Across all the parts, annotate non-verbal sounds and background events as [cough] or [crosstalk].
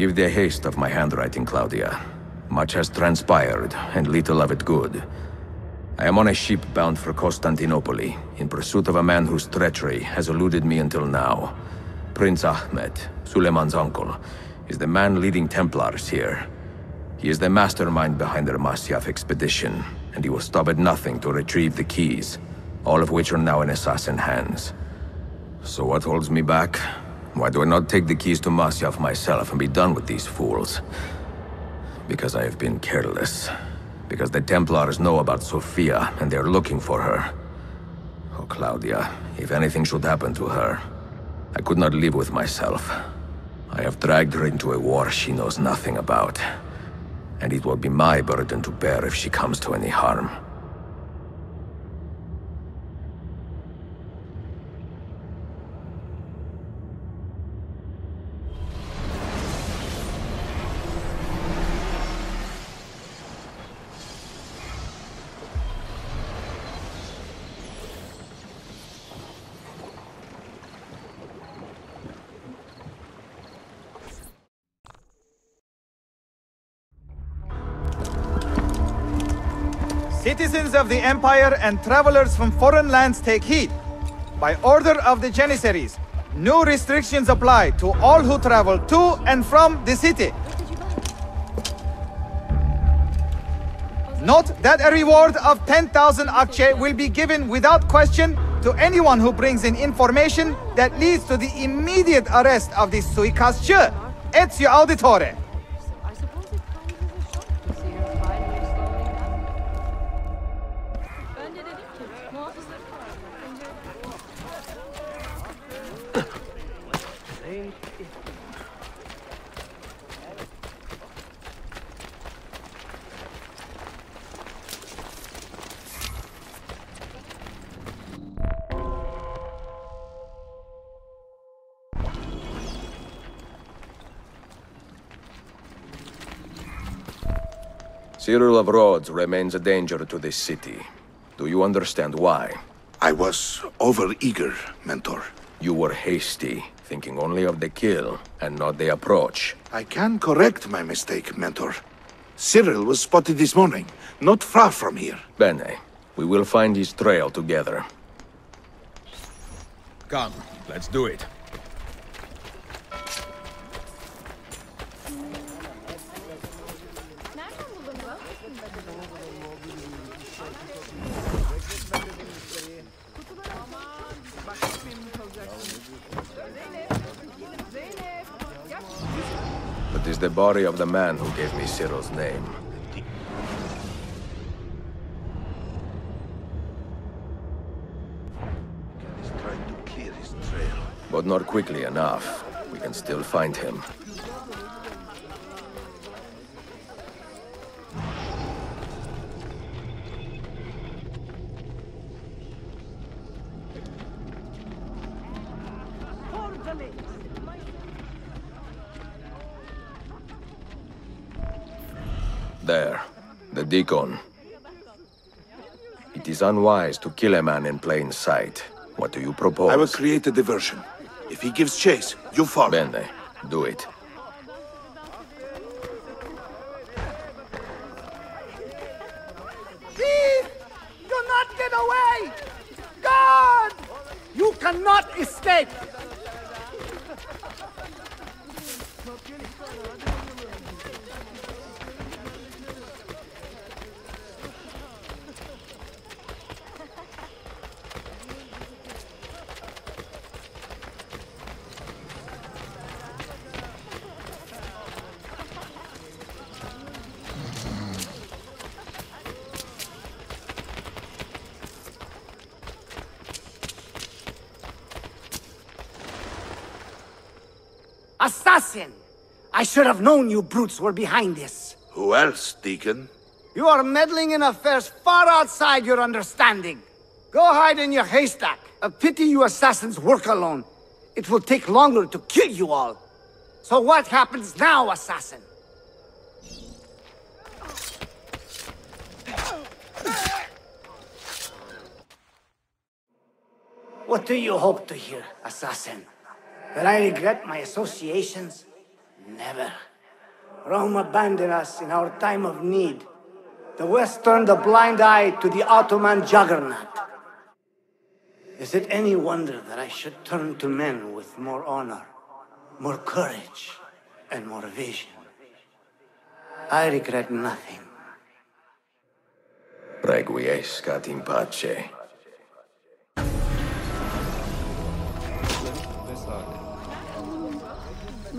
Forgive the haste of my handwriting, Claudia. Much has transpired, and little of it good. I am on a ship bound for Constantinople, in pursuit of a man whose treachery has eluded me until now. Prince Ahmed, Suleiman's uncle, is the man leading Templars here. He is the mastermind behind the Masyaf expedition, and he will stop at nothing to retrieve the keys, all of which are now in assassin hands. So what holds me back? Why do I not take the keys to Masyaf myself and be done with these fools? Because I have been careless. Because the Templars know about Sophia, and they're looking for her. Oh, Claudia, if anything should happen to her, I could not live with myself. I have dragged her into a war she knows nothing about and it will be my burden to bear if she comes to any harm. Citizens of the Empire and travelers from foreign lands take heed. By order of the Janissaries, new restrictions apply to all who travel to and from the city. Note that a reward of 10,000 akçe will be given without question to anyone who brings in information that leads to the immediate arrest of the suikastçı. Ezio Auditore. Cyril of Rhodes remains a danger to this city. Do you understand why? I was over-eager, Mentor. You were hasty, thinking only of the kill, and not the approach. I can correct my mistake, Mentor. Cyril was spotted this morning, not far from here. Bene, we will find his trail together. Come, let's do it. Body of the man who gave me Cyril's name. He's trying to clear his trail. But not quickly enough. We can still find him. There. The deacon. It is unwise to kill a man in plain sight. What do you propose? I will create a diversion. If he gives chase, you follow. Bene. Do it. Thief! Do not get away! God! You cannot escape! Assassin! I should have known you brutes were behind this. Who else, Deacon? You are meddling in affairs far outside your understanding. Go hide in your haystack. A pity you assassins work alone. It will take longer to kill you all. So what happens now, assassin? What do you hope to hear, assassin? That I regret my associations? Never. Rome abandoned us in our time of need. The West turned a blind eye to the Ottoman juggernaut. Is it any wonder that I should turn to men with more honor, more courage, and more vision? I regret nothing. Requiescat in pace.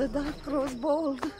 The dark grows bold.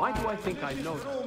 Why do I think I know that?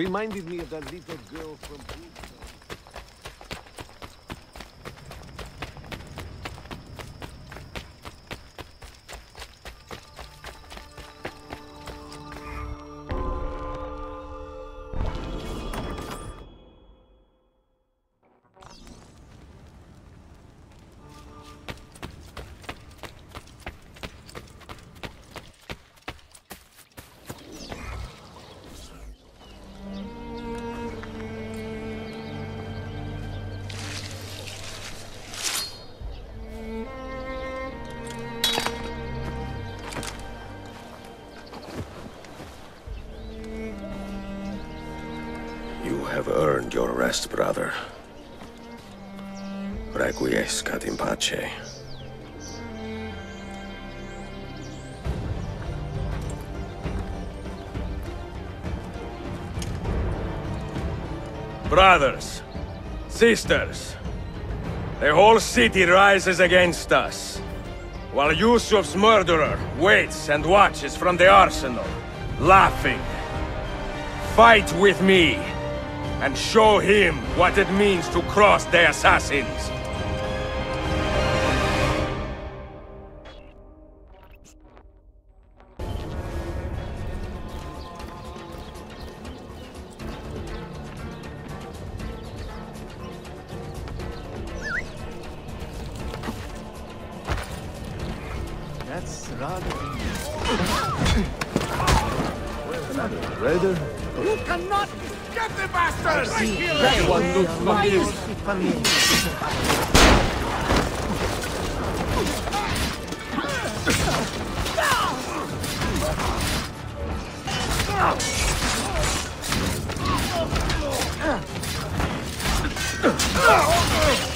Reminded me of that little girl from... rest, brother. Requiescat in pace. Brothers, sisters, the whole city rises against us, while Yusuf's murderer waits and watches from the arsenal, laughing. Fight with me, and show him what it means to cross the assassins. That's rather... Rather... You cannot get the bastards! That one looks familiar. [laughs]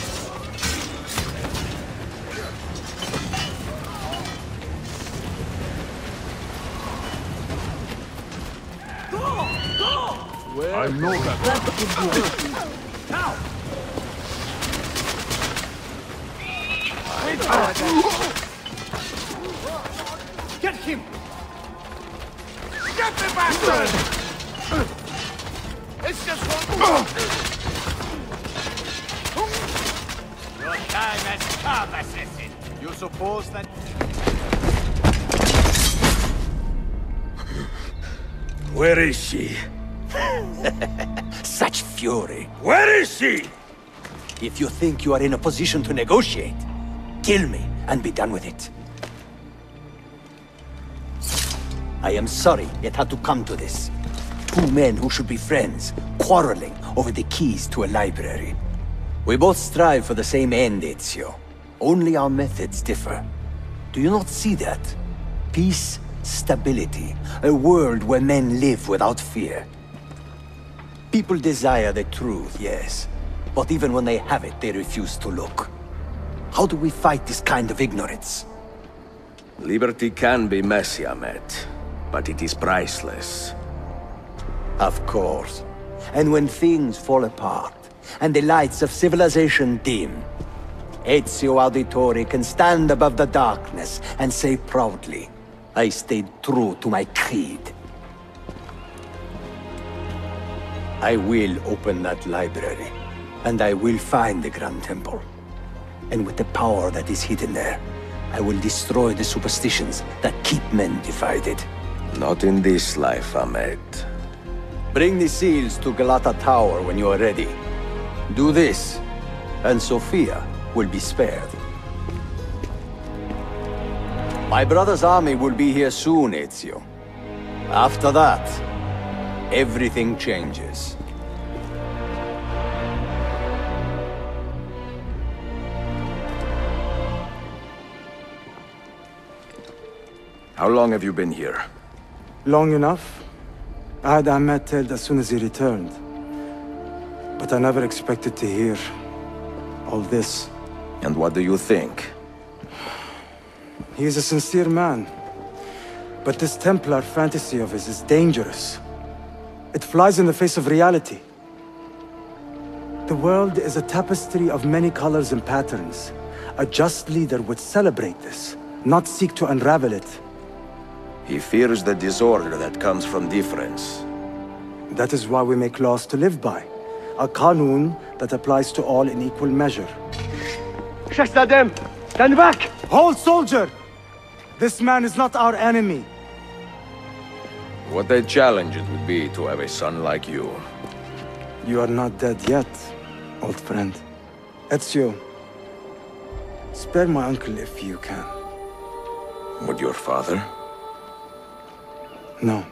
I know that. Get him! Get the bastard! It's just one more! Your time has come, assassin! You suppose that... Where is she? [laughs] Such fury. Where is she? If you think you are in a position to negotiate, kill me and be done with it. I am sorry it had to come to this. Two men who should be friends, quarreling over the keys to a library. We both strive for the same end, Ezio. Only our methods differ. Do you not see that? Peace, stability, a world where men live without fear. People desire the truth, yes. But even when they have it, they refuse to look. How do we fight this kind of ignorance? Liberty can be messy, Ahmed. But it is priceless. Of course. And when things fall apart, and the lights of civilization dim, Ezio Auditore can stand above the darkness and say proudly, I stayed true to my creed. I will open that library, and I will find the Grand Temple. And with the power that is hidden there, I will destroy the superstitions that keep men divided. Not in this life, Ahmed. Bring the seals to Galata Tower when you are ready. Do this, and Sophia will be spared. My brother's army will be here soon, Ezio. After that, everything changes. How long have you been here? Long enough. I had Ahmed killed as soon as he returned. But I never expected to hear all this. And what do you think? He is a sincere man. But this Templar fantasy of his is dangerous. It flies in the face of reality. The world is a tapestry of many colors and patterns. A just leader would celebrate this, not seek to unravel it. He fears the disorder that comes from difference. That is why we make laws to live by. A qanun that applies to all in equal measure. Shahzadem, stand back! Hold, soldier! This man is not our enemy. What a challenge it would be to have a son like you. You are not dead yet, old friend. Ezio, spare my uncle if you can. Would your father? No.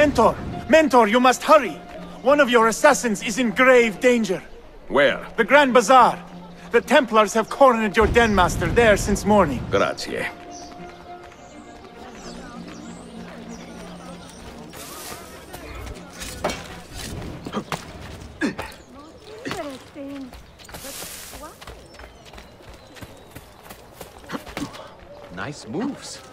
Mentor! Mentor, you must hurry! One of your assassins is in grave danger. Where? The Grand Bazaar. The Templars have cornered your den master there since morning. Grazie. Interesting. But why? Nice moves.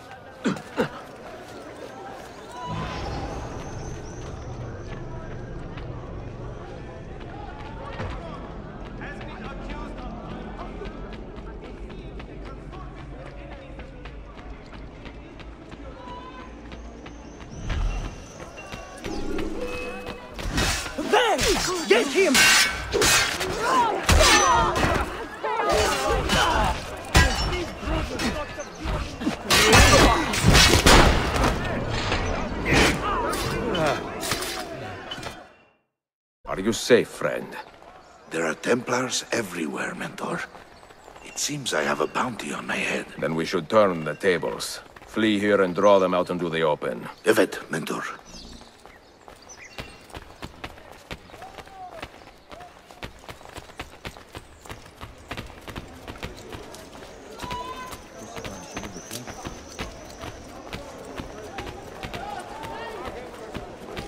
Safe, friend? There are Templars everywhere, Mentor. It seems I have a bounty on my head. Then we should turn the tables. Flee here and draw them out into the open. Evet, Mentor.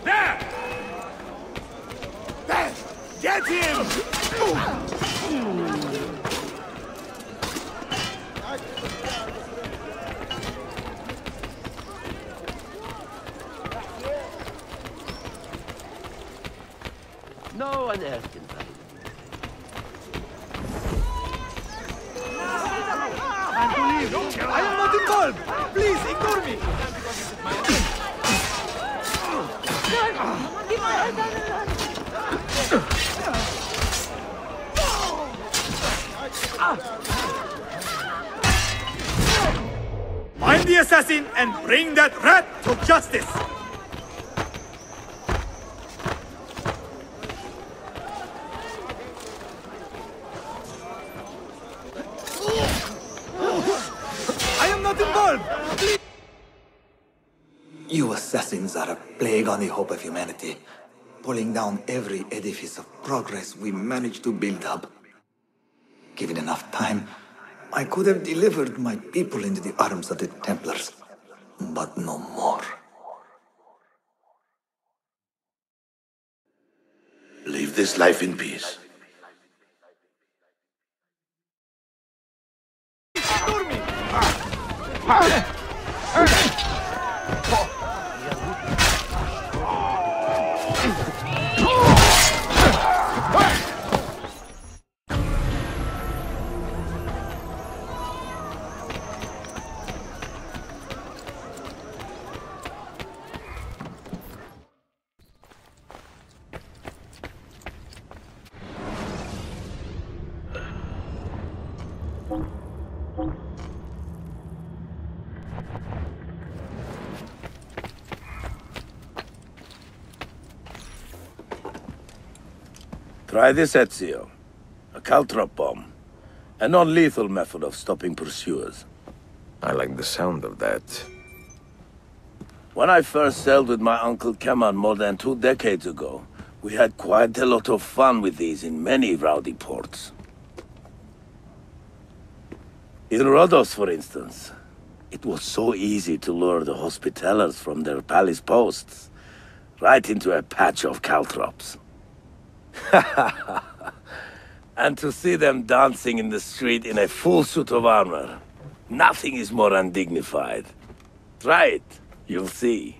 There! There! Get him! No one else can find it. I am not involved! Please, ignore me! Find the assassin and bring that rat to justice! I am not involved! You assassins are a plague on the hope of humanity, pulling down every edifice of progress we managed to build up. Given enough time, I could have delivered my people into the arms of the Templars, but no more. Leave this life in peace. Try this, Ezio. A caltrop bomb. A non-lethal method of stopping pursuers. I like the sound of that. When I first sailed with my uncle Kemal more than two decades ago, we had quite a lot of fun with these in many rowdy ports. In Rhodos, for instance, it was so easy to lure the Hospitallers from their palace posts, right into a patch of caltrops. [laughs] and to see them dancing in the street in a full suit of armor, nothing is more undignified. Try it, you'll see.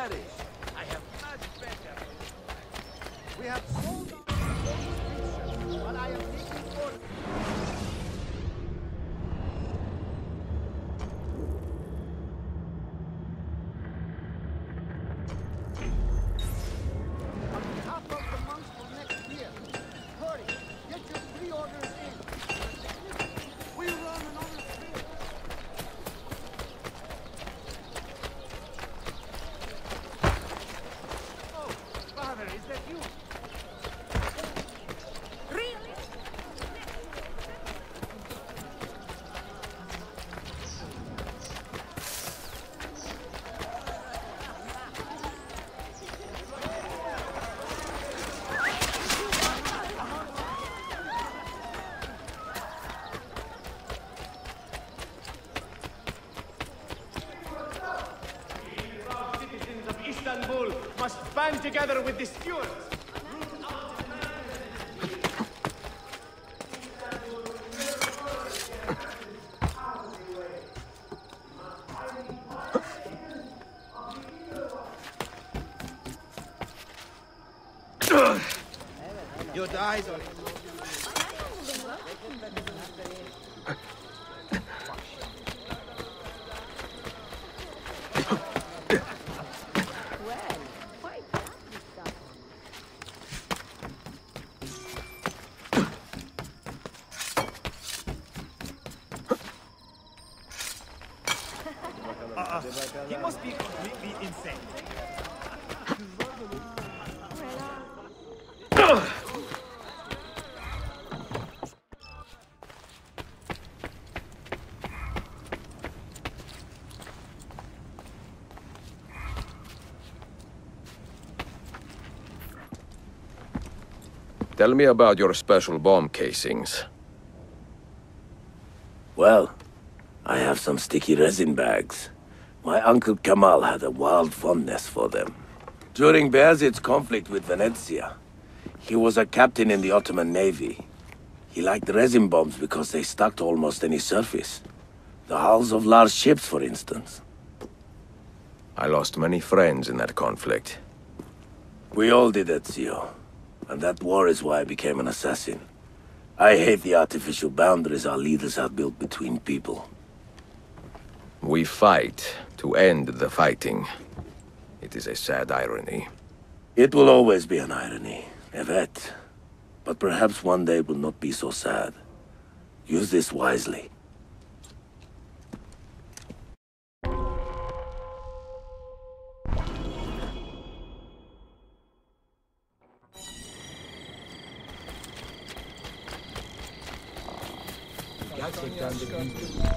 Are together with the Stuarts. Your eyes on it. Tell me about your special bomb casings. Well, I have some sticky resin bags. My uncle Kemal had a wild fondness for them. During Bayezid's conflict with Venezia, he was a captain in the Ottoman Navy. He liked resin bombs because they stuck to almost any surface. The hulls of large ships, for instance. I lost many friends in that conflict. We all did, Ezio. And that war is why I became an assassin. I hate the artificial boundaries our leaders have built between people. We fight to end the fighting. It is a sad irony. It will always be an irony, Evet. But perhaps one day it will not be so sad. Use this wisely. Gerçekten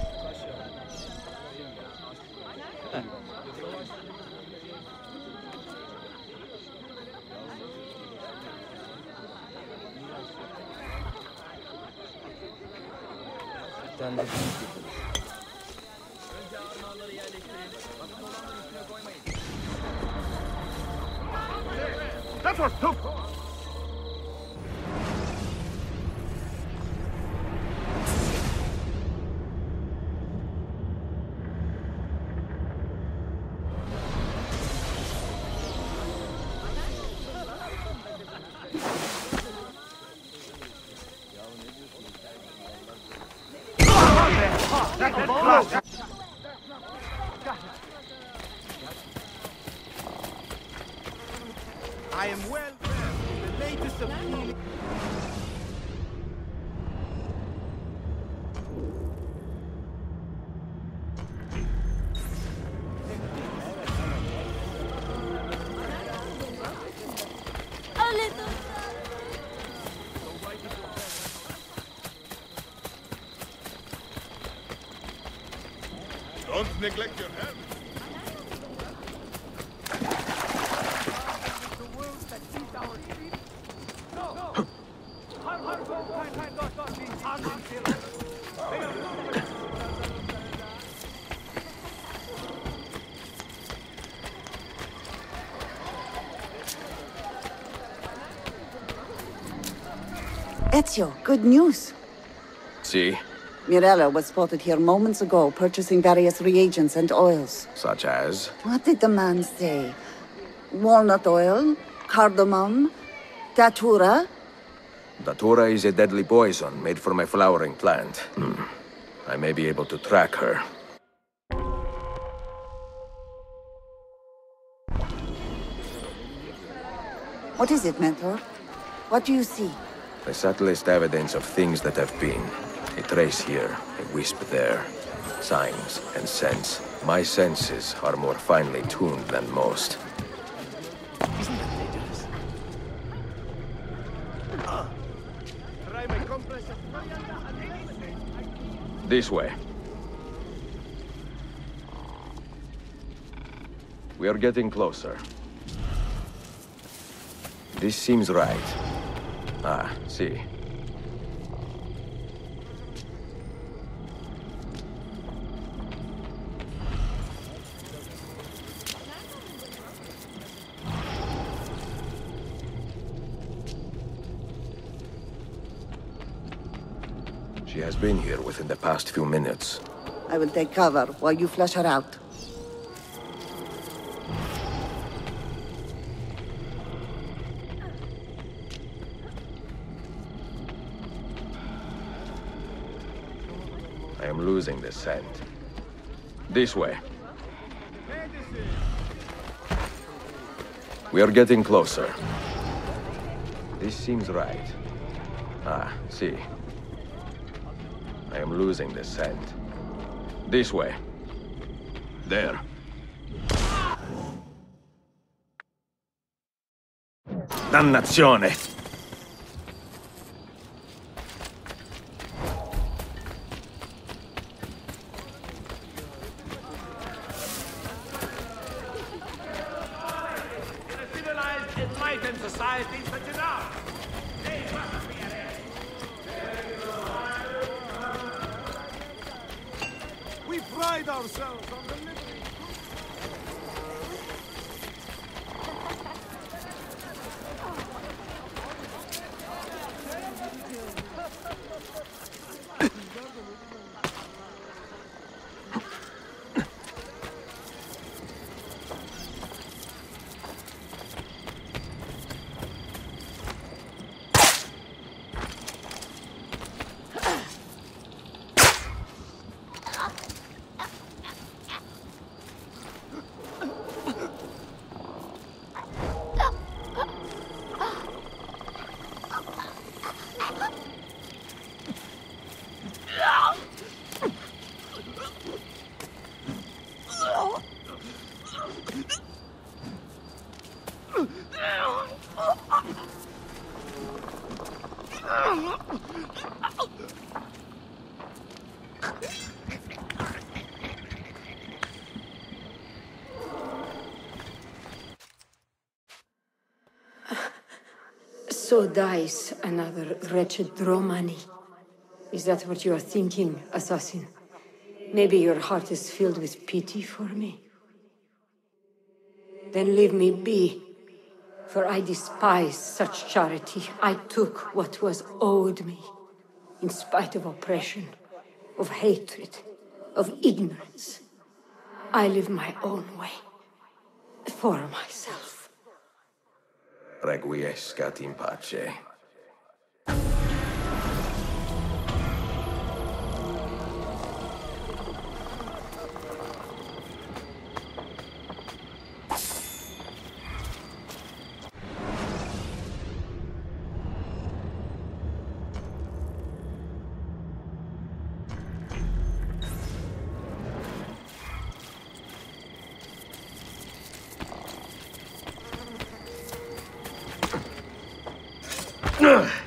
I am well versed in the latest of neglect your health. Ezio, good news. See? Mirela was spotted here moments ago purchasing various reagents and oils. Such as? What did the man say? Walnut oil, cardamom, datura. Datura is a deadly poison made from a flowering plant. Hmm. I may be able to track her. What is it, Mentor? What do you see? The subtlest evidence of things that have been. A trace here, a wisp there. Signs and scents. My senses are more finely tuned than most. This way. We are getting closer. This seems right. Ah, see. has been here within the past few minutes. I will take cover while you flush her out. I am losing the scent. This way. We are getting closer. This seems right. Ah, see. I am losing the scent. This way. There. Dannazione! In a civilized, enlightened society such as ours, they must be arrested. We pride ourselves on the liberty. So dies another wretched Romani. Is that what you are thinking, assassin? Maybe your heart is filled with pity for me. Then leave me be, for I despise such charity. I took what was owed me, in spite of oppression, of hatred, of ignorance. I live my own way, for myself. Requiescat in pace. Right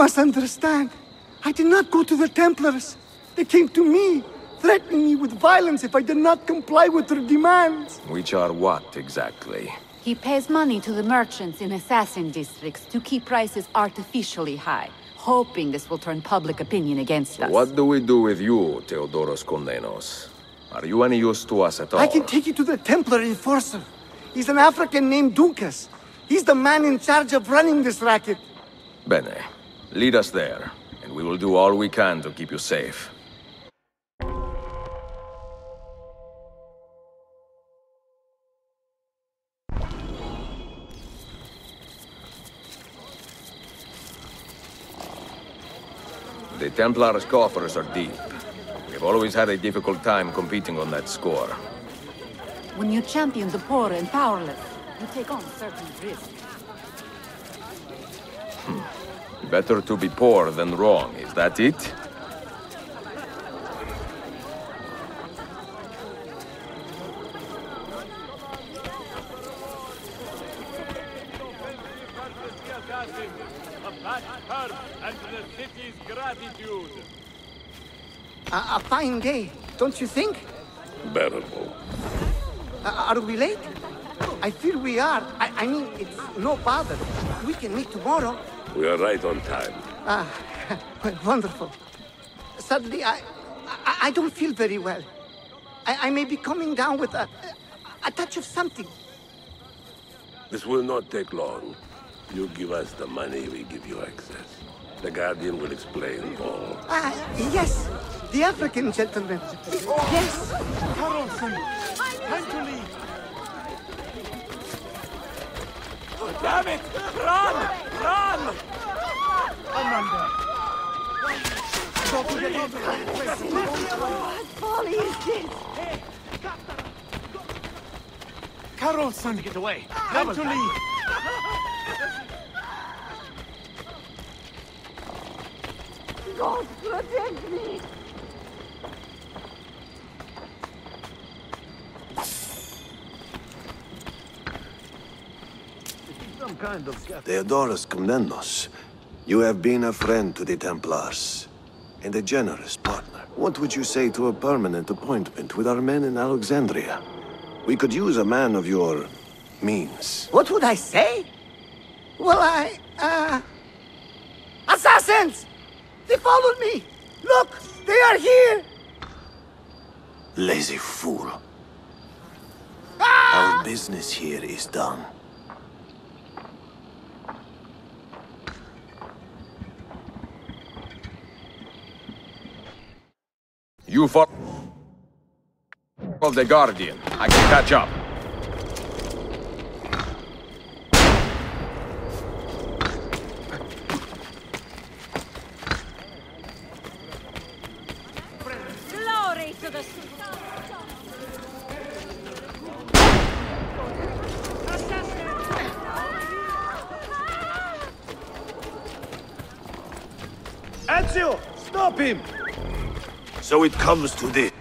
must understand. I did not go to the Templars. They came to me, threatening me with violence if I did not comply with their demands. Which are what, exactly? He pays money to the merchants in assassin districts to keep prices artificially high, hoping this will turn public opinion against us. What do we do with you, Theodoros Kondenos? Are you any use to us at all? I can take you to the Templar enforcer. He's an African named Duncas. He's the man in charge of running this racket. Bene. Lead us there, and we will do all we can to keep you safe. The Templars' coffers are deep. We've always had a difficult time competing on that score. When you champion the poor and powerless, you take on certain risks. Better to be poor than wrong, is that it? A fat herb and the city's gratitude. A, a fine day, don't you think? Bearable. Uh, are we late? I feel we are. I, I mean, it's no bother. We can meet tomorrow. We are right on time. Ah, well, [laughs] wonderful. Suddenly, I, I, I don't feel very well. I, I may be coming down with a, a touch of something. This will not take long. You give us the money, we give you access. The Guardian will explain all. Ah, yes, the African gentleman. Yes. Carlson, time to leave. Damn it! Run! Run! Amanda. Don't forget about What folly is this? Carlson, get away. Time to leave. God protect me! Some kind of Theodorus Komnenos, you have been a friend to the Templars, and a generous partner. What would you say to a permanent appointment with our men in Alexandria? We could use a man of your means. What would I say? Well, I, uh... Assassins! They followed me! Look! They are here! Lazy fool. Our business here is done. You follow the Guardian. I can catch up. Glory to the Ezio, stop him! So it comes to this.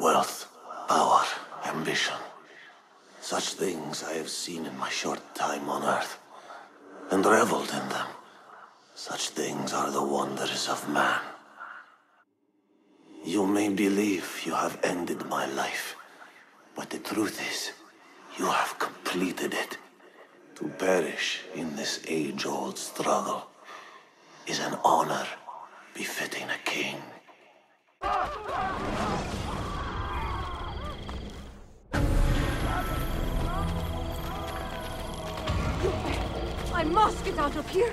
Wealth, power, ambition. Such things I have seen in my short time on Earth, and reveled in them. Such things are the wonders of man. You may believe you have ended my life, but the truth is, you have completed it. To perish in this age-old struggle is an honor befitting a king. I must get out of here.